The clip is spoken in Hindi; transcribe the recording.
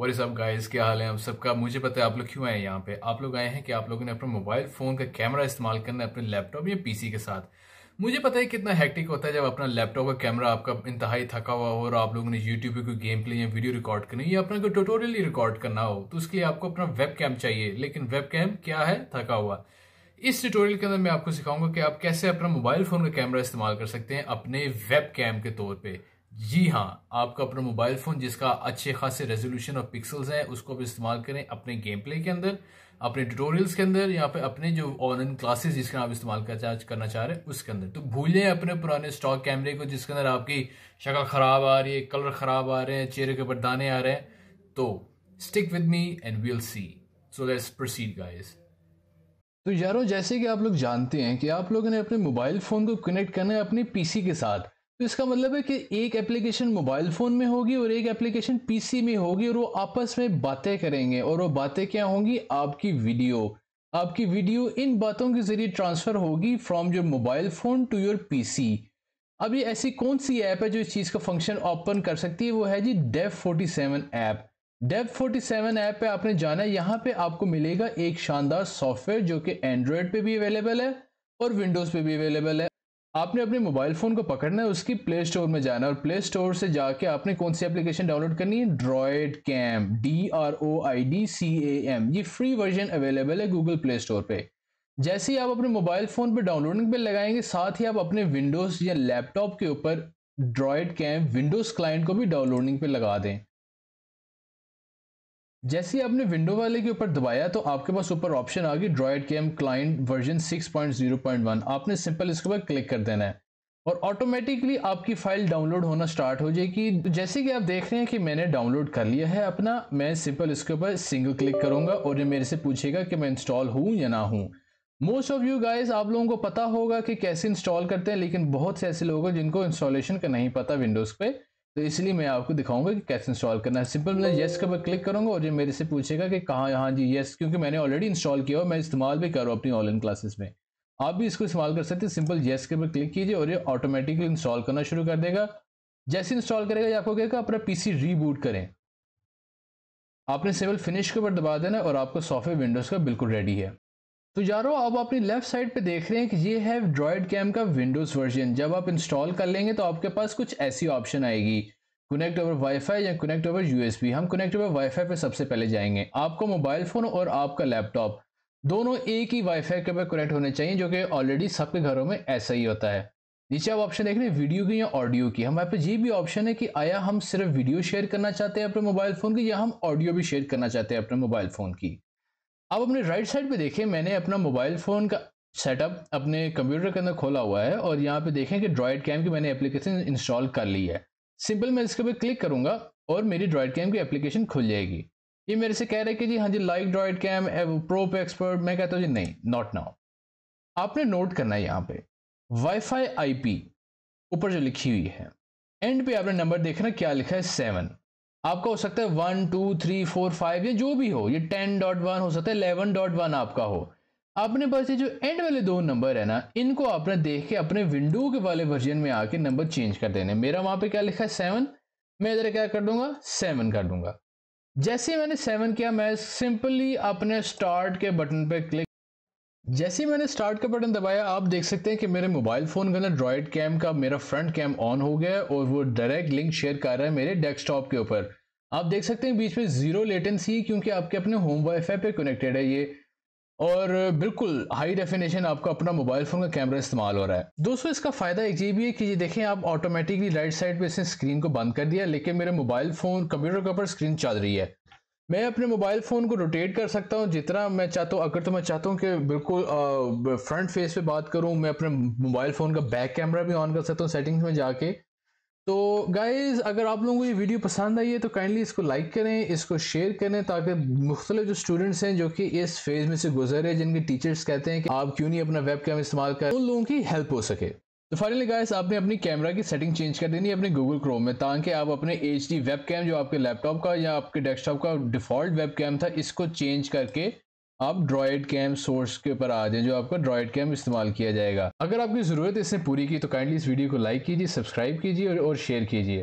Is up, guys? क्या हाल है आप सबका? मुझे पता है आप लोग क्यों आए यहाँ पे? आप लोग आए हैं कि आप लोगों ने अपने मोबाइल फ़ोन का कैमरा इस्तेमाल करना है अपने लैपटॉप या पीसी के साथ। मुझे पता है कितना हैक्टिक होता है जब अपना लैपटॉप का कैमरा आपका इंतहाई थका हुआ हो और आप लोगों ने यूट्यूब पे कोई गेम प्ले या वीडियो रिकॉर्ड करनी या अपना कोई ट्यूटोरियल ही रिकॉर्ड करना हो तो उसके लिए आपको अपना वेब कैम चाहिए। लेकिन वेब कैम क्या है? थका हुआ। इस ट्यूटोरियल के अंदर मैं आपको सिखाऊँगा कि आप कैसे अपना मोबाइल फ़ोन का कैमरा इस्तेमाल कर सकते हैं अपने वेब कैम के तौर पे। जी हाँ आपका अपना मोबाइल फ़ोन जिसका अच्छे खासे रेजोल्यूशन और पिक्सल्स हैं, उसको आप इस्तेमाल करें अपने गेम प्ले के अंदर, अपने ट्यूटोरियल्स के अंदर, या पे अपने जो ऑनलाइन क्लासेस जिसका आप इस्तेमाल करना चाह रहे हैं, उसके अंदर। तो भूलें अपने पुराने स्टॉक कैमरे को जिसके अंदर आपकी शक्ल खराब आ रही है कलर खराब आ रहे हैं, चेहरे के ऊपर दाने आ रहे हैं। तो stick with me and we'll see so let's proceed guys तो यारों, जैसे कि आप लोग जानते हैं कि आप लोगों ने अपने मोबाइल फ़ोन को कनेक्ट करना है अपने पीसी के साथ। तो इसका मतलब है कि एक एप्लीकेशन मोबाइल फ़ोन में होगी और एक एप्लीकेशन पीसी में होगी और वो आपस में बातें करेंगे। और वो बातें क्या होंगी? आपकी वीडियो आपकी वीडियो इन बातों के ज़रिए ट्रांसफ़र होगी from your mobile phone to your PC अभी ऐसी कौन सी ऐप है जो इस चीज़ का फ़ंक्शन ओपन कर सकती है? वो है जी Dev forty seven app Dev forty seven app पे आपने जाना है। यहाँ पे आपको मिलेगा एक शानदार सॉफ्टवेयर जो कि एंड्रॉयड पे भी अवेलेबल है और विंडोज़ पे भी अवेलेबल है। आपने अपने मोबाइल फ़ोन को पकड़ना है, उसकी प्ले स्टोर में जाना है और प्ले स्टोर से जाके आपने कौन सी एप्लीकेशन डाउनलोड करनी है? DroidCam D R O I D C A M ये फ्री वर्जन अवेलेबल है गूगल प्ले स्टोर पे। जैसे ही आप अपने मोबाइल फ़ोन पे डाउनलोडिंग पे लगाएँगे, साथ ही आप अपने विंडोज़ या लैपटॉप के ऊपर ड्रॉयड कैम विंडोज़ क्लाइंट को भी डाउनलोडिंग पे लगा दें। जैसे ही आपने विंडो वाले के ऊपर दबाया तो आपके पास ऊपर ऑप्शन आ गई ड्रॉइड केम क्लाइंट वर्जन 6.0.1 आपने सिंपल इसके ऊपर क्लिक कर देना है। और ऑटोमेटिकली आपकी फ़ाइल डाउनलोड होना स्टार्ट हो जाएगी। जैसे कि आप देख रहे हैं कि मैंने डाउनलोड कर लिया है अपना, मैं सिंपल इसके ऊपर सिंगल क्लिक करूँगा और ये मेरे से पूछेगा कि मैं इंस्टॉल हूँ या ना हूँ। मोस्ट ऑफ़ यू गाइस आप लोगों को पता होगा कि कैसे इंस्टॉल करते हैं, लेकिन बहुत से ऐसे लोग हैं जिनको इंस्टॉलेशन का नहीं पता विंडोज़ पे। तो इसलिए मैं आपको दिखाऊँगा कि कैसे इंस्टॉल करना है। सिंपल मैं येस के क्लिक करूँगा और ये मेरे से पूछेगा कि कहाँ यहाँ जी येस क्योंकि मैंने ऑलरेडी इंस्टॉल किया और मैं इस्तेमाल भी कर रहा हूँ अपनी ऑनलाइन क्लासेस में। आप भी इसको इस्तेमाल कर सकते हैं। सिंपल येस के ऊपर क्लिक कीजिए और ये ऑटोमेटिकली इंस्टॉल करना शुरू कर देगा। जैसे इंस्टॉल करेगा आपको कहेगा, अपना पीसी रीबूट करें। आपने सिंपल फिनिश के ऊपर दबा देना और आपका सॉफ्टवेयर विंडोज़ का बिल्कुल रेडी है। तो यारो, अब अपनी लेफ़्ट साइड पे देख रहे हैं कि ये है ड्रॉयड कैम का विंडोज़ वर्जन जब आप इंस्टॉल कर लेंगे तो आपके पास कुछ ऐसी ऑप्शन आएगी। कनेक्ट ओवर वाईफाई या कनेक्ट ओवर यूएसबी हम कनेक्ट ओवर वाईफाई पे सबसे पहले जाएँगे। आपका मोबाइल फ़ोन और आपका लैपटॉप दोनों एक ही वाईफाई के ऊपर कनेक्ट होने चाहिए, जो कि ऑलरेडी सबके घरों में ऐसा ही होता है। नीचे आप ऑप्शन देख रहे हैं वीडियो की या ऑडियो की। हमारे पास ये भी ऑप्शन है कि आया हम सिर्फ़ वीडियो शेयर करना चाहते हैं अपने मोबाइल फ़ोन की या हम ऑडियो भी शेयर करना चाहते हैं अपने मोबाइल फ़ोन की। अब अपने राइट साइड पे देखें मैंने अपना मोबाइल फ़ोन का सेटअप अपने कंप्यूटर के अंदर खोला हुआ है और यहाँ पे देखें कि ड्रॉइड कैम की मैंने एप्लीकेशन इंस्टॉल कर ली है। सिंपल मैं इसके ऊपर क्लिक करूँगा और मेरी ड्रॉइड कैम की एप्लीकेशन खुल जाएगी। ये मेरे से कह रहे हैं कि जी हाँ जी लाइक ड्रॉइड कैम प्रो पे एक्सपर्ट मैं कहता हूँ जी, नहीं नॉट नाउ आपने नोट करना है यहाँ पे वाईफाई आईपी ऊपर जो लिखी हुई है। एंड पे आपने नंबर देखना, क्या लिखा है? सेवन आपका हो सकता है one, two, three, four, five, या जो भी हो, ये टेन डॉट वन हो सकता है, इलेवन डॉट वन आपका हो। आपने पास ये जो एंड वाले दो नंबर है ना, इनको आपने देख के, अपने विंडो के वाले वर्जन में आके नंबर चेंज कर देने। मेरा वहाँ पे क्या लिखा है? सेवन मैं इधर क्या कर दूँगा? सेवन कर दूँगा। जैसे मैंने सेवन किया, मैं सिंपली अपने स्टार्ट के बटन पे क्लिक जैसे मैंने स्टार्ट का बटन दबाया, आप देख सकते हैं कि मेरे मोबाइल फ़ोन के अंदर ड्रॉइड कैम का मेरा फ्रंट कैम ऑन हो गया और वो डायरेक्ट लिंक शेयर कर रहा है मेरे डेस्कटॉप के ऊपर। आप देख सकते हैं बीच में ज़ीरो लेटेंसी क्योंकि आपके अपने होम वाईफाई पे कनेक्टेड है ये। और बिल्कुल हाई डेफिनेशन आपका अपना मोबाइल फ़ोन का कैमरा इस्तेमाल हो रहा है। दोस्तों, इसका फ़ायदा एक ये भी है कि ये देखें, आप ऑटोमेटिकली राइट साइड पे इसने स्क्रीन को बंद कर दिया, लेकिन मेरे मोबाइल फ़ोन कंप्यूटर के ऊपर स्क्रीन चल रही है। मैं अपने मोबाइल फ़ोन को रोटेट कर सकता हूँ, जितना मैं चाहता हूँ, अगर तो मैं चाहता हूँ कि बिल्कुल फ्रंट फेस पे बात करूँ, मैं अपने मोबाइल फ़ोन का बैक कैमरा भी ऑन कर सकता हूँ सेटिंग्स में जाके। तो गाइज़ अगर आप लोगों को ये वीडियो पसंद आई है तो काइंडली इसको लाइक करें, इसको शेयर करें, ताकि मुख्तलिफ़ जो स्टूडेंट्स हैं, जो कि इस फ़ेज़ में से गुजरे जिनके टीचर्स कहते हैं कि आप क्यों नहीं अपना वेब इस्तेमाल करें उन लोगों की हेल्प हो सके। तो फाइनली गाइस आपने अपनी कैमरा की सेटिंग चेंज कर देनी है अपने गूगल क्रोम में, ताकि आप अपने एच डी वेब कैम जो आपके लैपटॉप का या आपके डेस्कटॉप का डिफ़ॉल्ट वेब कैम था, इसको चेंज करके आप ड्रॉइड कैम सोर्स के ऊपर आ जाए, जो आपका ड्रॉइड कैम इस्तेमाल किया जाएगा। अगर आपकी ज़रूरत इसने पूरी की तो काइंडली इस वीडियो को लाइक कीजिए सब्सक्राइब कीजिए और शेयर कीजिए।